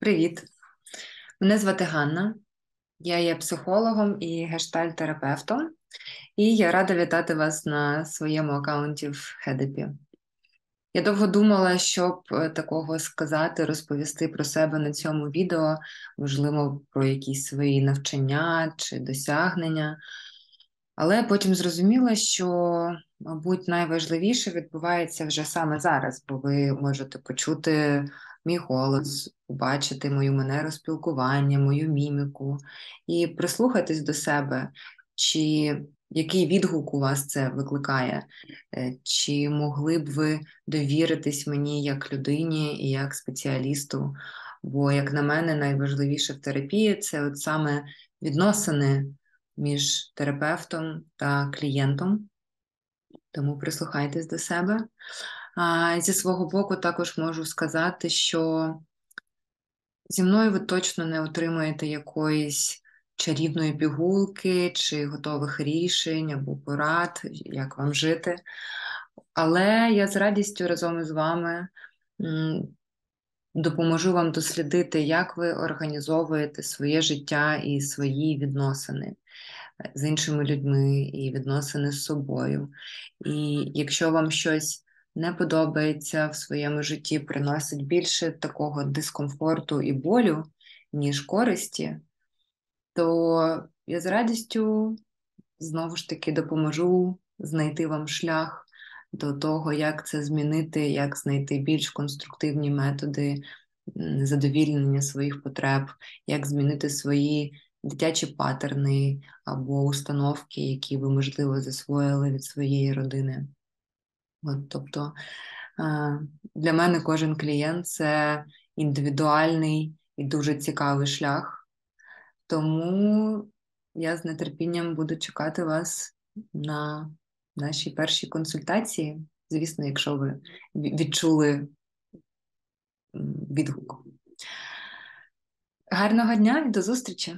Привіт! Мене звати Ганна, я є психологом і гештальтерапевтом, і я рада вітати вас на своєму аккаунті в Хедепі. Я довго думала, щоб е, такого сказати, розповісти про себе на цьому відео, можливо, про якісь свої навчання чи досягнення. Але потім зрозуміла, що, мабуть, найважливіше відбувається вже саме зараз, бо ви можете почути мій голос, побачити мою манеру спілкування, мою міміку і прислухатись до себе, чи який відгук у вас це викликає, е, чи могли б ви довіритись мені як людині і як спеціалісту? Бо, як на мене, найважливіше в терапії це от саме відносини між терапевтом та клієнтом. Тому прислухайтесь до себе. Зі свого боку, також можу сказати, що зі мною ви точно не отримаєте якоїсь чарівної пігулки чи готових рішень або порад, як вам жити. Але я з радістю разом із вами допоможу вам дослідити, як ви організовуєте своє життя і свої відносини з іншими людьми, і відносини з собою. І якщо вам щось не подобається в своєму житті, приносить більше такого дискомфорту і болю, ніж користі, то я з радістю знову ж таки допоможу знайти вам шлях до того, як це змінити, як знайти більш конструктивні методи задовільнення своїх потреб, як змінити свої дитячі патерни або установки, які ви, можливо, засвоїли від своєї родини. От, Тобто для мене кожен клієнт це індивідуальний і дуже цікавий шлях, тому я з нетерпінням буду чекати вас на нашій першій консультації. Звісно, якщо ви відчули відгук. Гарного дня і до зустрічі!